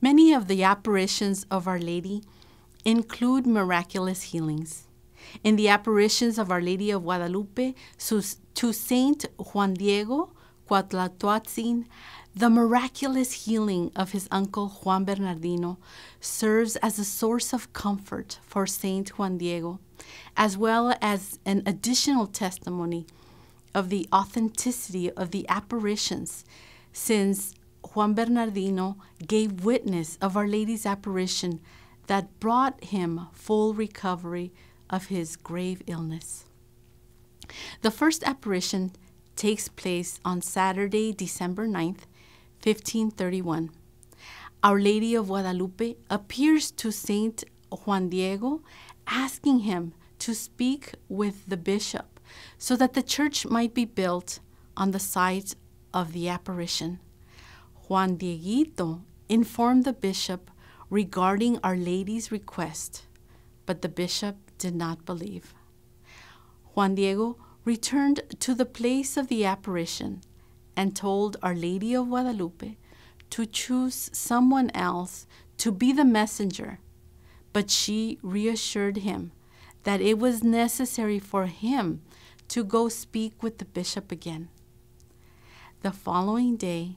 Many of the apparitions of Our Lady include miraculous healings. In the apparitions of Our Lady of Guadalupe to Saint Juan Diego Cuauhtlatoatzin, the miraculous healing of his uncle Juan Bernardino serves as a source of comfort for Saint Juan Diego, as well as an additional testimony of the authenticity of the apparitions, since Juan Bernardino gave witness of Our Lady's apparition that brought him full recovery of his grave illness. The first apparition takes place on Saturday, December 9th, 1531. Our Lady of Guadalupe appears to Saint Juan Diego, asking him to speak with the bishop so that the church might be built on the site of the apparition. Juan Dieguito informed the bishop regarding Our Lady's request, but the bishop did not believe. Juan Diego returned to the place of the apparition and told Our Lady of Guadalupe to choose someone else to be the messenger, but she reassured him that it was necessary for him to go speak with the bishop again. The following day,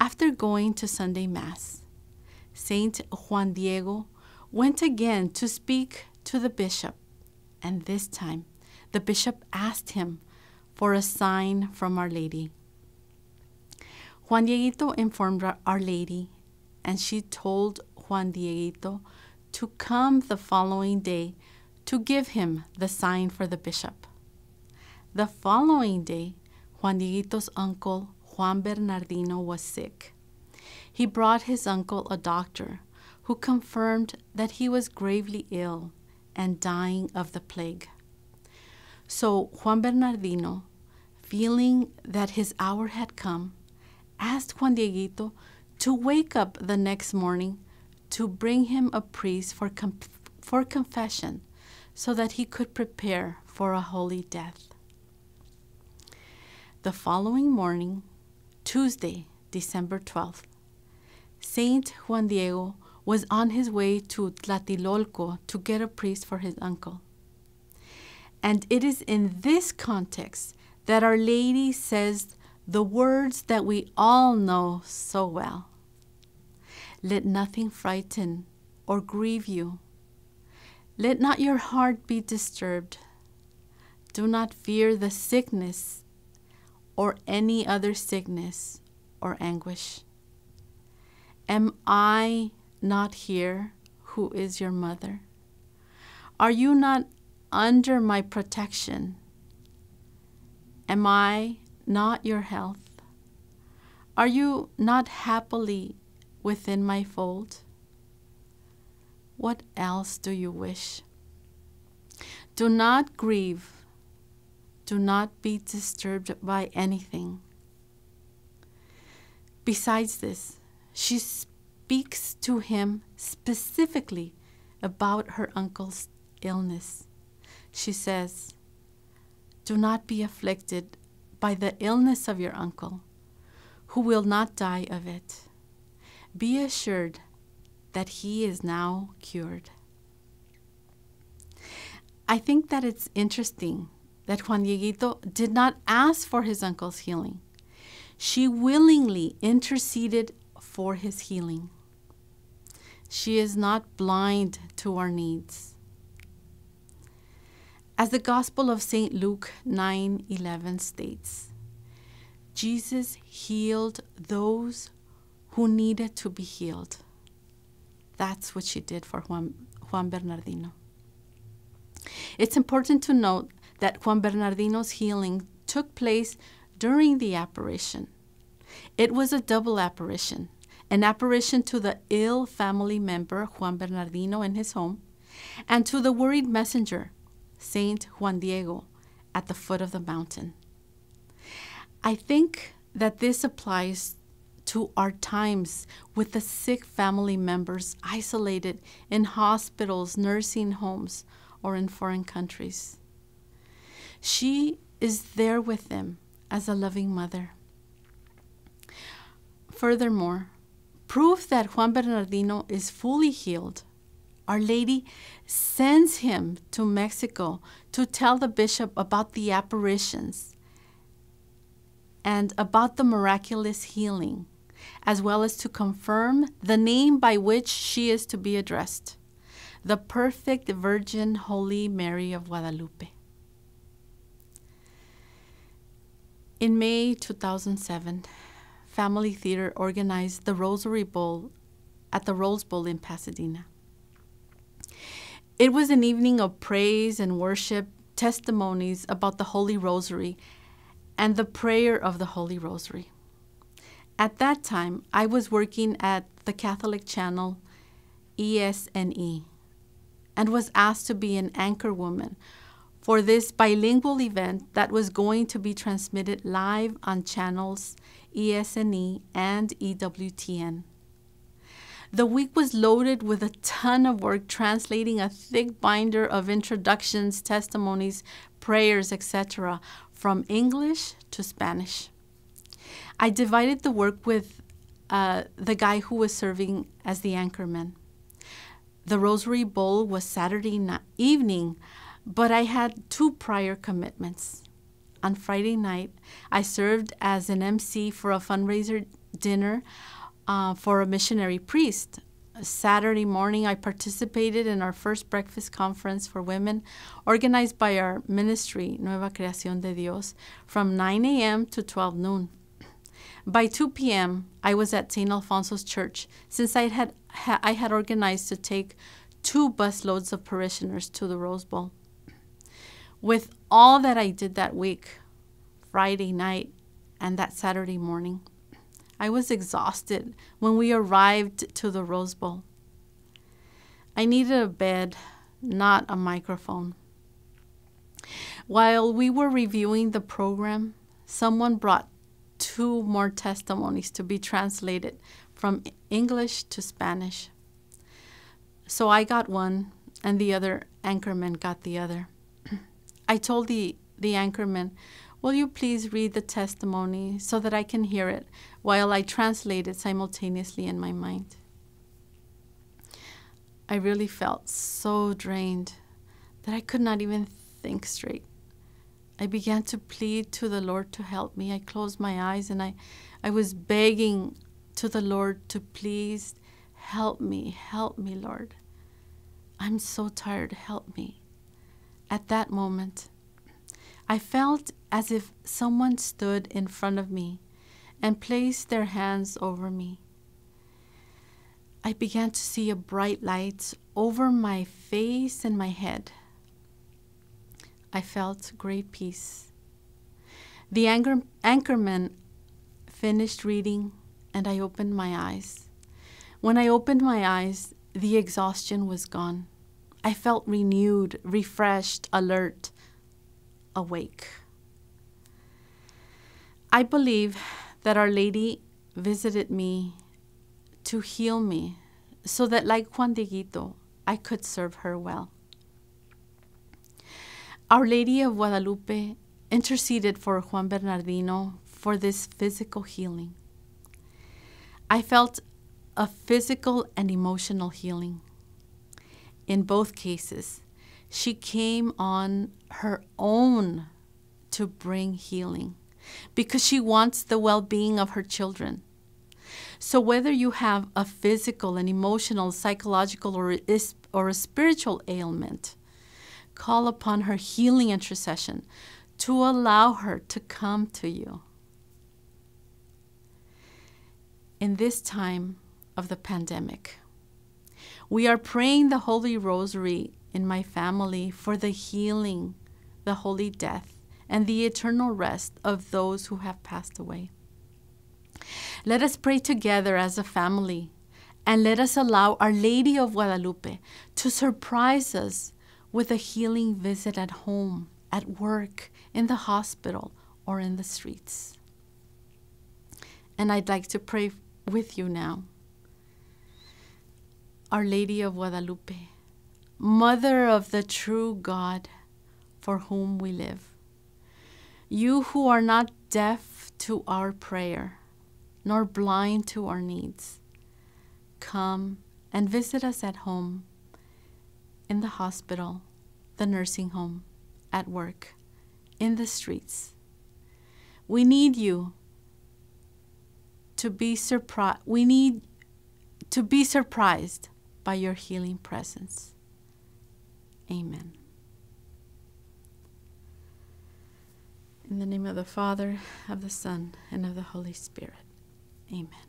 after going to Sunday Mass, Saint Juan Diego went again to speak to the bishop, and this time the bishop asked him for a sign from Our Lady. Juan Dieguito informed Our Lady, and she told Juan Dieguito to come the following day to give him the sign for the bishop. The following day, Juan Dieguito's uncle, Juan Bernardino, was sick. He brought his uncle a doctor who confirmed that he was gravely ill and dying of the plague. So Juan Bernardino, feeling that his hour had come, asked Juan Dieguito to wake up the next morning to bring him a priest for, for confession so that he could prepare for a holy death. The following morning, Tuesday, December 12th, Saint Juan Diego was on his way to Tlatelolco to get a priest for his uncle. And it is in this context that Our Lady says the words that we all know so well. Let nothing frighten or grieve you. Let not your heart be disturbed. Do not fear the sickness or any other sickness or anguish. Am I not here who is your mother? Are you not under my protection? Am I not your health? Are you not happily within my fold? What else do you wish? Do not grieve. Do not be disturbed by anything. Besides this, she speaks to him specifically about her uncle's illness she says, Do not be afflicted by the illness of your uncle, who will not die of it. Be assured that he is now cured. I think that it's interesting that Juan Dieguito did not ask for his uncle's healing. She willingly interceded for his healing. She is not blind to our needs. As the Gospel of St. Luke 9:11 states, Jesus healed those who needed to be healed. That's what she did for Juan, Juan Bernardino. It's important to note that Juan Bernardino's healing took place during the apparition. It was a double apparition an apparition to the ill family member, Juan Bernardino, in his home, and to the worried messenger, Saint Juan Diego at the foot of the mountain. I think that this applies to our times with the sick family members isolated in hospitals, nursing homes, or in foreign countries. She is there with them as a loving mother. Furthermore, proof that Juan Bernardino is fully healed, Our Lady sends him to Mexico to tell the bishop about the apparitions and about the miraculous healing, as well as to confirm the name by which she is to be addressed the perfect Virgin Holy Mary of Guadalupe. In May 2007, Family Theater organized the Rosary Bowl at the Rose Bowl in Pasadena. It was an evening of praise and worship, testimonies about the Holy Rosary, and the prayer of the Holy Rosary. At that time, I was working at the Catholic channel ESNE and was asked to be an anchor woman for this bilingual event that was going to be transmitted live on channels ESNE and EWTN. The week was loaded with a ton of work translating a thick binder of introductions, testimonies, prayers, etc., from English to Spanish. I divided the work with uh, the guy who was serving as the anchorman. The Rosary Bowl was Saturday evening, but I had two prior commitments. On Friday night, I served as an MC for a fundraiser dinner uh, for a missionary priest. Saturday morning, I participated in our first breakfast conference for women organized by our ministry, Nueva Creación de Dios, from 9 a.m. to 12 noon. By 2 p.m., I was at St. Alfonso's Church since I had, ha- I had organized to take two busloads of parishioners to the Rose Bowl. With all that I did that week, Friday night and that Saturday morning, I was exhausted when we arrived to the Rose Bowl. I needed a bed, not a microphone. While we were reviewing the program, someone brought two more testimonies to be translated from English to Spanish. So I got one, and the other anchorman got the other. I told the, the anchorman, Will you please read the testimony so that I can hear it while I translate it simultaneously in my mind? I really felt so drained that I could not even think straight. I began to plead to the Lord to help me. I closed my eyes and I, I was begging to the Lord to please help me, help me, Lord. I'm so tired, help me. At that moment, I felt as if someone stood in front of me and placed their hands over me. I began to see a bright light over my face and my head. I felt great peace. The anchor, anchorman finished reading, and I opened my eyes. When I opened my eyes, the exhaustion was gone. I felt renewed, refreshed, alert, awake. I believe that Our Lady visited me to heal me so that, like Juan Dieguito, I could serve her well. Our Lady of Guadalupe interceded for Juan Bernardino for this physical healing. I felt a physical and emotional healing. In both cases, she came on her own to bring healing because she wants the well being of her children. So, whether you have a physical, an emotional, psychological, or, or a spiritual ailment, call upon her healing intercession to allow her to come to you. In this time of the pandemic, we are praying the Holy Rosary in my family for the healing, the holy death, and the eternal rest of those who have passed away. Let us pray together as a family and let us allow Our Lady of Guadalupe to surprise us with a healing visit at home, at work, in the hospital, or in the streets. And I'd like to pray with you now. Our Lady of Guadalupe, Mother of the true God for whom we live, you who are not deaf to our prayer, nor blind to our needs, come and visit us at home, in the hospital, the nursing home, at work, in the streets. We need you to be surprised. We need to be surprised by your healing presence. Amen. In the name of the Father, of the Son, and of the Holy Spirit. Amen.